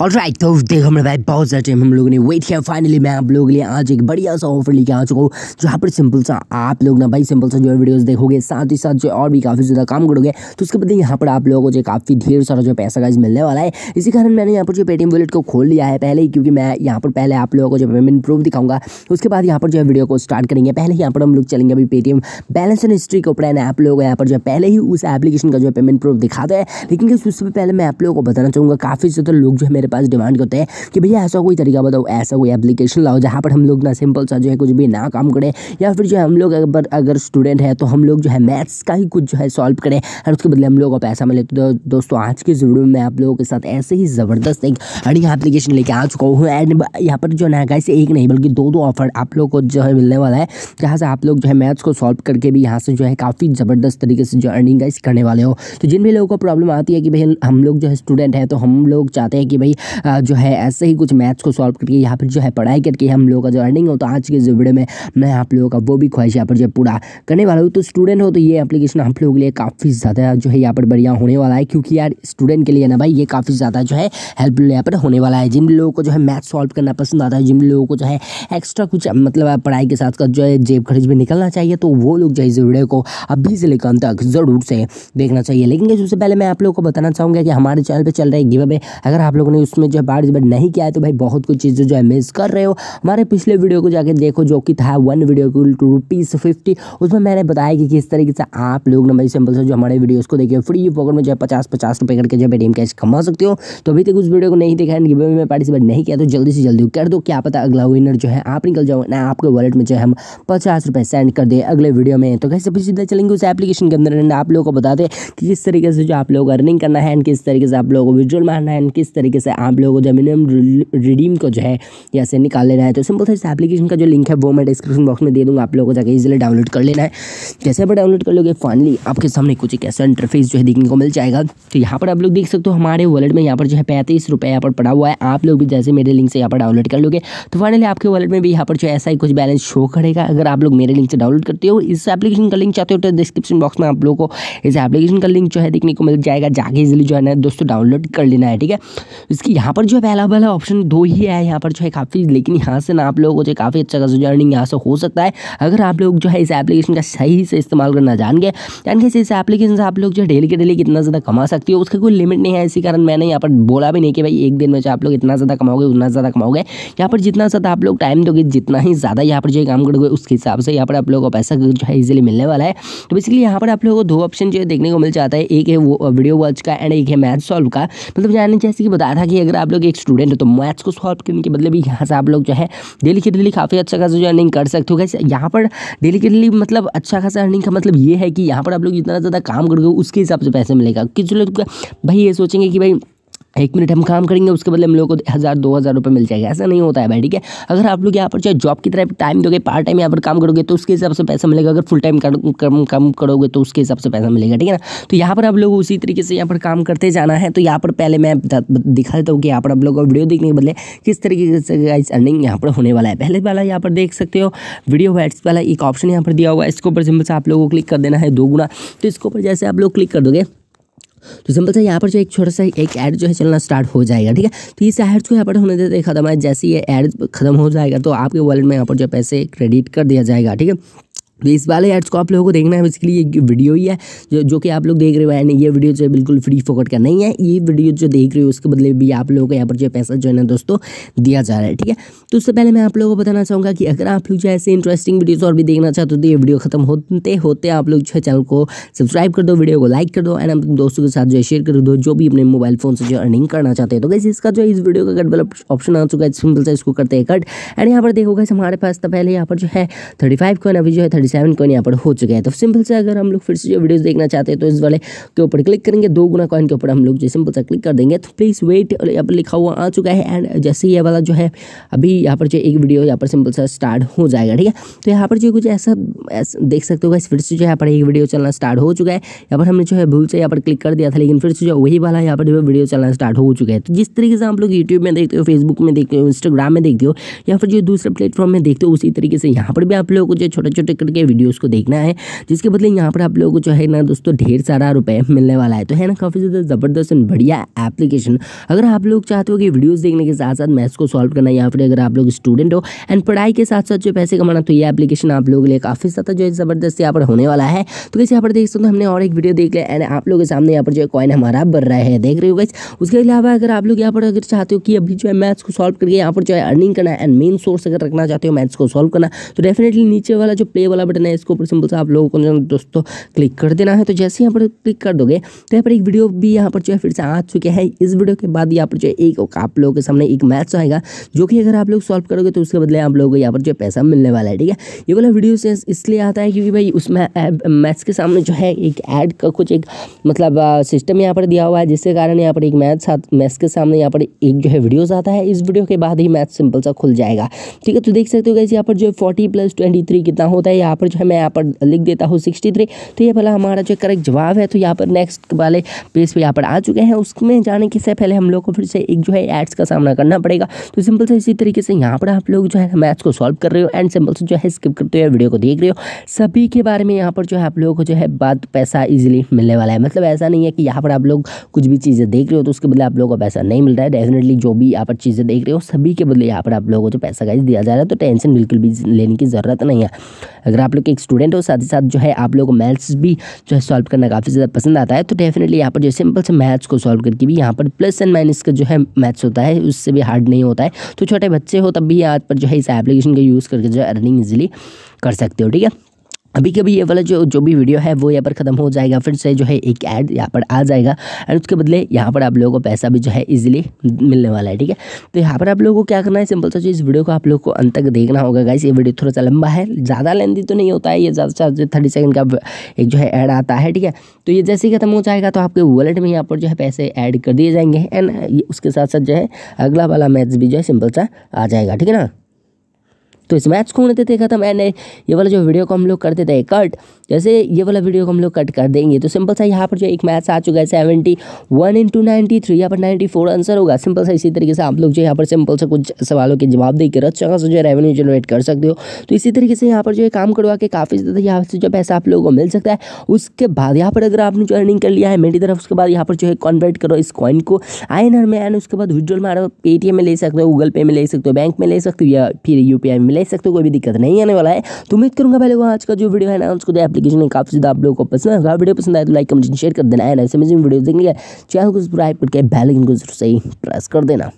और राइट तो देखो मेरे भाई बहुत ज़्यादा टाइम हम लोगों ने वेट किया। फाइनली मैं आप लोगों के लिए आज एक बढ़िया सा ऑफ़र लेके आ चुका हूँ, जहाँ पर सिंपल सा आप लोग ना भाई सिंपल सा जो है वीडियोस देखोगे, साथ ही साथ जो और भी काफ़ी ज़्यादा काम करोगे तो उसके बदले यहाँ पर आप लोगों को जो काफ़ी ढेर सारा जो पैसा गाइज़ मिलने वाला है। इसी कारण मैंने यहाँ पर जो पेटीएम वॉलेट को खोल लिया है पहले ही, क्योंकि मैं यहाँ पर पहले आप लोगों को जो पेमेंट प्रूफ दिखाऊँगा। उसके बाद यहाँ पर जो है वीडियो को स्टार्ट करेंगे। पहले यहाँ पर हम लोग चलेंगे अभी पेटीएम बैलेंस एंड हिस्ट्री के ऊपर आप लोग यहाँ पर जो पहले ही उस एप्लीकेशन का जो पेमेंट प्रूफ दिखाते हैं। लेकिन उससे पहले मैं आप लोगों को बताना चाहूँगा, काफ़ी ज़्यादा लोग जो है मेरे पास डिमांड करते हैं कि भैया ऐसा कोई तरीका बताओ, ऐसा कोई एप्लीकेशन लाओ जहाँ पर हम लोग ना सिंपल सा जो है कुछ भी ना काम करें या फिर जो है हम लोग अगर अगर स्टूडेंट है तो हम लोग जो है मैथ्स का ही कुछ जो है सॉल्व करें और उसके बदले हम लोग को पैसा मिले। तो दोस्तों, आज के वीडियो में आप लोगों के साथ ऐसे ही ज़बरदस्त एक अर्निंग एप्लीकेशन लेके आ चुका हूँ एंड यहाँ पर जो है कैसे एक नहीं बल्कि दो दो ऑफ़र आप लोग को जो है मिलने वाला है, जहाँ से आप लोग जो है मैथ्स को सॉल्व करके भी यहाँ से जो है काफ़ी ज़बरदस्त तरीके से जो अर्निंग गाइस करने वाले हो। तो जिन भी लोगों को प्रॉब्लम आती है कि भाई हम लोग जो है स्टूडेंट है तो हम लोग चाहते हैं कि भाई जो है ऐसे ही कुछ मैथ्स को सॉल्व करके यहाँ पर जो है पढ़ाई करके हम लोगों का जो अर्निंग हो तो आज के जो वीडियो में मैं आप लोगों का वो भी ख्वाहिश यहाँ पर जो पूरा करने वाला हूँ। तो स्टूडेंट हो तो ये एप्लीकेशन आप लोगों के लिए काफ़ी ज़्यादा जो है यहाँ पर बढ़िया होने वाला है, क्योंकि यार स्टूडेंट के लिए ना भाई ये काफ़ी ज़्यादा जो है हेल्पफुल यहाँ पर होने वाला है। जिन लोगों को जो है मैथ सॉल्व करना पसंद आता है, जिन लोगों को जो है एक्स्ट्रा कुछ मतलब पढ़ाई के साथ साथ जो है जेब खर्च भी निकलना चाहिए तो वो लोग जो है इस वीडियो को अभी से लेकर तक ज़रूर से देखना चाहिए। लेकिन सबसे पहले मैं आप लोगों को बताना चाहूँगा कि हमारे चैनल पर चल रहे गिव अवे, अगर आप लोगों ने उसमें जो है पार्टिसिपेट नहीं किया है तो भाई बहुत कुछ चीज़ें जो है मिस कर रहे हो। हमारे पिछले वीडियो को जाकर देखो, जो कि था one video two rupees fifty उसमें मैंने बताया कि किस तरीके से आप लोग ना भाई सिंपल से जो हमारे वीडियोज़ को देखिए फ्री पॉकेट में जो है पचास पचास रुपये करके जो पेटीएम कैश कमा सकते हो। तो अभी तक उस वीडियो को नहीं देखा गिव में पार्टिसिपेट नहीं किया तो जल्दी से जल्दी कर दो। क्या पता अगला विनर जो है आप निकल जाओ, ना आपके वॉलेट में जो है हम पचास रुपये सेंड कर दे अगले वीडियो में। तो कैसे सीधा चलेंगे उस एप्लीकेशन के अंदर आप लोगों को बता दें कि किस तरीके से जो आप लोग अर्निंग करना है एंड किस तरीके से आप लोगों को विजुअल मारना है एंड किस तरीके से आप लोगों को जो मिनिमम रिडीम को जो है, या से निकाल लेना है तो सिंपल सा इस एप्लीकेशन का जो लिंक है, वो मैं डिस्क्रिप्शन बॉक्स में दे दूँगा, आप लोगों को जाकर इजिली डाउनलोड कर लेना है। जैसे आप डाउनलोड कर लोगे फाइनली आपके सामने कुछ एक ऐसा इंटरफेस जो है देखने को मिल जाएगा। तो यहाँ पर आप लोग देख सकते हो, हमारे वॉलेट में यहाँ पर जो है पैंतीस रुपये यहाँ पर पड़ा हुआ है। आप लोग भी जैसे मेरे लिंक से यहाँ पर डाउनलोड कर लोगे। तो फाइनली आपके वॉलेट में भी यहाँ पर जो ऐसा ही कुछ बैलेंस शो करेगा। अगर आप लोग मेरे लिंक से डाउनलोड करते हो, इस एप्लीकेशन का लिंक चाहते हो तो डिस्क्रिप्शन बॉक्स में आप लोग को इस एप्लीकेशन का लिंक जो है देखने को मिल जाएगा, जाके इजिली जो है ना दोस्तों डाउनलोड कर लेना है, ठीक है? इसकी यहाँ पर जो अवेलेबल है ऑप्शन दो ही है, यहाँ पर जो है काफ़ी, लेकिन यहाँ से ना आप लोगों को जो काफ़ी अच्छा खासा अर्निंग यहाँ से हो सकता है। अगर आप लोग जो है इस एप्लीकेशन का सही से इस्तेमाल करना जान गए यानी कि इस एप्लीकेशन से आप लोग जो डेली के डेली कितना ज़्यादा कमा सकते हो, उसका कोई लिमिट नहीं है। इसी कारण मैंने यहाँ पर बोला भी नहीं कि भाई एक दिन में जो आप लोग इतना ज़्यादा कमाओगे, उतना ज़्यादा कमाओगे। यहाँ पर जितना ज़्यादा आप लोग टाइम दोगे, जितना ही ज़्यादा यहाँ पर जो काम करोगे, उसके हिसाब से यहाँ पर आप लोगों को पैसा जो है इजीली मिलने वाला है। तो बेसिकली यहाँ पर आप लोगों को दो ऑप्शन जो है देखने को मिल जाता है। एक है वो वीडियो वॉच का एंड एक है मैथ सॉल्व का। मतलब जाने जैसे कि बताया था कि अगर आप लोग एक स्टूडेंट हो तो मैथ्स को सॉल्व करने के मतलब यहाँ से आप लोग जो है डेली के डेली काफ़ी अच्छा खासा जो अर्निंग कर सकते हो। कैसे यहाँ पर डेली के डेली मतलब अच्छा खासा अर्निंग का मतलब ये है कि यहाँ पर आप लोग जितना ज़्यादा काम करोगे, उसके हिसाब से पैसे मिलेगा। कुछ लोग भाई ये सोचेंगे कि भाई एक मिनट हम काम करेंगे, उसके बदले हम लोग को हज़ार, दो हज़ार रुपये मिल जाएगा। ऐसा नहीं होता है भाई, ठीक है? अगर आप लोग यहाँ पर चाहे जॉब की तरह टाइम दोगे पार्ट टाइम यहाँ पर काम करोगे तो उसके हिसाब से पैसा मिलेगा। अगर फुल टाइम कम कम करोगे तो उसके हिसाब से पैसा मिलेगा, ठीक है ना? तो यहाँ पर आप लोग उसी तरीके से यहाँ पर काम करते जाना है। तो यहाँ पर पहले मैं दिखा देता हूँ कि यहाँ पर आप लोग वीडियो देखने के बदले किस तरीके से अर्निंग यहाँ पर होने वाला है। पहले वाला यहाँ पर देख सकते हो वीडियो वाइट्स वाला एक ऑप्शन यहाँ पर दिया हुआ है। इसके ऊपर सिंपल से आप लोगों को क्लिक कर देना है दो गुना। तो इसके ऊपर जैसे आप लोग क्लिक कर दोगे तो सिंपल सा यहाँ पर जो एक छोटा सा एक ऐड जो है चलना स्टार्ट हो जाएगा, ठीक है? तो इस ऐड को यहाँ पर होने देते खत्म है, जैसे ये ऐड खत्म हो जाएगा तो आपके वॉलेट में यहाँ पर जो पैसे क्रेडिट कर दिया जाएगा, ठीक है? इस वाले एड्स को आप लोगों को देखना है बेसिकली ये वीडियो ही है जो जो कि आप लोग देख रहे हो एंड ये वीडियो जो है बिल्कुल फ्री फोकट का नहीं है ये वीडियो जो देख रहे हो उसके बदले भी आप लोगों को यहाँ पर जो पैसा जो है ना दोस्तों दिया जा रहा है ठीक है तो उससे पहले मैं आप लोगों को बताना चाहूँगा कि अगर आप लोग जो ऐसे इंटरेस्टिंग वीडियोज़ और भी देखना चाहते हो तो ये वीडियो खत्म होते होते आप लोग जो है चैनल को सब्सक्राइब कर दो वीडियो को लाइक कर दो एंड अपने दोस्तों के साथ जो है शेयर कर दो जो भी अपने मोबाइल फ़ोन से जो अर्निंग करना चाहते हैं तो कैसे इसका जो इस वीडियो का कट वाला ऑप्शन आ चुका है सिंपल से इसको करते हैं कट एंड यहाँ पर देखोगे हमारे पास तो पहले यहाँ पर जो है थर्टी फाइव कॉइन अभी जो है थर्टी सेवन कॉइन यहाँ पर हो चुके है तो सिंपल से अगर हम लोग फिर से जो वीडियोस देखना चाहते हैं तो इस वाले के ऊपर क्लिक करेंगे दो गुना कॉइन के ऊपर हम लोग जो सिंपल से क्लिक कर देंगे तो प्लीज़ वेट यहाँ पर लिखा हुआ आ चुका है एंड जैसे ये वाला जो है अभी यहाँ पर जो एक वीडियो यहाँ पर सिंपल सा स्टार्ट हो जाएगा ठीक है तो यहाँ पर जो कुछ ऐसा देख सकते हो फिर से जो यहाँ पर एक वीडियो चलना स्टार्ट हो चुका है यहाँ पर हमने जो है भूल से यहाँ पर क्लिक कर दिया था लेकिन फिर से जो वही वाला यहाँ पर जो वीडियो चलना स्टार्ट हो चुका है तो जिस तरीके से आप लोग यूट्यूब में देखते हो फेसबुक में देखते हो इंस्टाग्राम में देखते हो या फिर जो दूसरे प्लेटफॉर्म में देखते हो उसी तरीके से यहाँ पर भी आप लोगों को जो छोटे छोटे करके वीडियोज़ को देखना है, जिसके बदले यहाँ पर आप लोगों को जो है ना दोस्तों ढेर सारा रुपये मिलने वाला है। तो है ना, काफ़ी ज़्यादा ज़बरदस्त एंड बढ़िया एप्लीकेशन अगर आप लोग चाहते हो कि वीडियोज़ देखने के साथ साथ मैथ्स को सॉल्व करना, या फिर अगर आप लोग स्टूडेंट हो एंड पढ़ाई के साथ साथ जो पैसे कमाना तो ये एप्लीकेशन आप लोगों के लिए काफ़ी ज़्यादा जो है ज़बरदस्त यहाँ पर होने वाला है। तो कैसे यहाँ पर देख सकते हो, हमने और एक वीडियो देख लिया एंड आप लोगों के सामने यहाँ पर जो है कॉइन हमारा बढ़ रहा है। देख रहे हो गैस उसके अलावा अगर आप लोग यहाँ पर अगर चाहते हो कि अभी जो है मैथ्स को सॉल्व करके यहाँ पर जो है अर्निंग करना एंड मेन सोर्स अगर रखना चाहते हो मैथ्स को सॉल्व करना तो डेफिनेटली नीचे वाला जो प्ले वाला बटन है, इसको ऊपर सिंपल से आप लोगों को दोस्तों क्लिक कर देना है। तो जैसे यहाँ पर क्लिक कर दोगे तो यहाँ पर एक वीडियो भी यहाँ पर जो है फिर से आ चुके हैं। इस वीडियो के बाद यहाँ पर जो है एक आप लोगों के सामने एक मैथ्स आएगा, जो कि अगर आप लोग सॉल्व करोगे तो उसके बदले आप लोगों को यहाँ पर जो पैसा मिलने वाला है, ठीक है? ये वाला वीडियो से इसलिए आता है क्योंकि भाई उसमें मैथ्स के सामने जो है एक ऐड का कुछ एक मतलब सिस्टम यहाँ पर दिया हुआ है, जिसके कारण यहाँ पर एक मैथ्स मैथ्स के सामने यहाँ पर एक जो है वीडियोस आता है। इस वीडियो के बाद ही मैथ सिंपल सा खुल जाएगा, ठीक है? तो देख सकते हो कैसे यहाँ पर जो है फोर्टी प्लस ट्वेंटी थ्री कितना होता है, यहाँ पर जो है मैं यहाँ पर लिख देता हूँ सिक्सटी थ्री तो ये पहला हमारा जो करेक्ट जवाब है तो यहाँ पर नेक्स्ट वाले पेज पे यहाँ पर आ चुके हैं। उसमें जाने के से पहले हम लोग को फिर से एक जो है एड्स का सामना करना पड़ेगा। तो सिंपल से इसी तरीके से यहाँ पर आप लोग जो है मैथ्स को सॉल्व कर रहे हो एंड सिंपल से जो है स्किप करते हुए वीडियो को देख रहे हो। सभी के बारे में यहाँ पर जो है आप लोगों को जो है बात, पैसा ईजिली मिलने वाला है। मतलब ऐसा नहीं है कि यहाँ पर आप लोग कुछ भी चीज़ें देख रहे हो तो उसके बदले आप लोगों को पैसा नहीं मिल रहा है। डेफिनेटली जो भी यहाँ पर चीज़ें देख रहे हो, सभी के बदले यहाँ पर आप लोगों को जो पैसा गाइज़ दिया जा रहा है तो टेंशन बिल्कुल भी लेने की ज़रूरत नहीं है। अगर आप लोग एक स्टूडेंट हो, साथ ही साथ जो है आप लोग को मैथ्स भी जो है सॉल्व करना काफ़ी ज़्यादा पसंद आता है। तो डेफिनेटली यहाँ पर जो सिंपल से मैथ्स को सॉल्व करके भी यहाँ पर प्लस एंड माइनस का जो है मैथ्स होता है, उससे भी हार्ड नहीं होता है। तो छोटे बच्चे हो तब भी यहाँ पर जो है इस एप्लीकेशन का यूज़ करके जो है अर्निंग ईजिली कर सकते हो, ठीक है? अभी कभी ये वाला जो जो भी वीडियो है, वो यहाँ पर ख़त्म हो जाएगा, फिर से जो है एक ऐड यहाँ पर आ जाएगा एंड उसके बदले यहाँ पर आप लोगों को पैसा भी जो है इजीली मिलने वाला है, ठीक है? तो यहाँ पर आप लोगों को क्या करना है सिंपल सा जो इस वीडियो को आप लोग को अंत तक देखना होगा गाइस ये वीडियो थोड़ा सा लंबा है, ज़्यादा लेंदी तो नहीं होता है, ये ज़्यादा से थर्टी सेकेंड का एक जो है ऐड आता है, ठीक है? तो ये जैसे ही खत्म हो जाएगा तो आपके वॉलेट में यहाँ पर जो है पैसे ऐड कर दिए जाएँगे एंड उसके साथ साथ जो है अगला वाला मैच भी जो है सिंपल सा आ जाएगा, ठीक है ना? तो इस मैच को होने देते खत्म एंड ये वाला जो वीडियो को हम लोग करते थे, कट, जैसे ये वाला वीडियो को हम लोग कट कर देंगे। तो सिंपल सा यहाँ पर जो एक मैच आ चुका है seventy one into ninety three यहाँ पर नाइन्टी फोर आंसर होगा। सिंपल सा इसी तरीके से आप लोग जो यहाँ पर सिंपल से कुछ सवालों के जवाब देकर अच्छा खासा जो रेवेन्यू जनरेट कर सकते हो। तो इसी तरीके से यहाँ पर जो है काम करवा के काफ़ी ज़्यादा यहाँ से जो पैसा आप लोगों को मिल सकता है। उसके बाद यहाँ पर अगर आपने जो अर्निंग कर लिया है, मेरी तरफ़ उसके बाद यहाँ पर जो है कन्वर्ट करो इस कॉइन को। आई में एंड उसके बाद विड्रॉल मारो पेटीएम में ले सकते हो गूगल पे में ले सकते हो बैंक में ले सकते हो, या फिर UPI में ले सकते हो, कोई भी दिक्कत नहीं आने वाला है। तो उम्मीद करूँगा पहले आज का जो वीडियो है ना, उसको एप्लीकेशन है काफ़ी ज़्यादा आप लोगों को पसंद होगा वीडियो पसंद आए तो लाइक कमेंट शेयर कर देना। है ऐसे में वीडियो देखने चैनल को सब्सक्राइब करके बेल को ज़रूर सही प्रेस कर देना।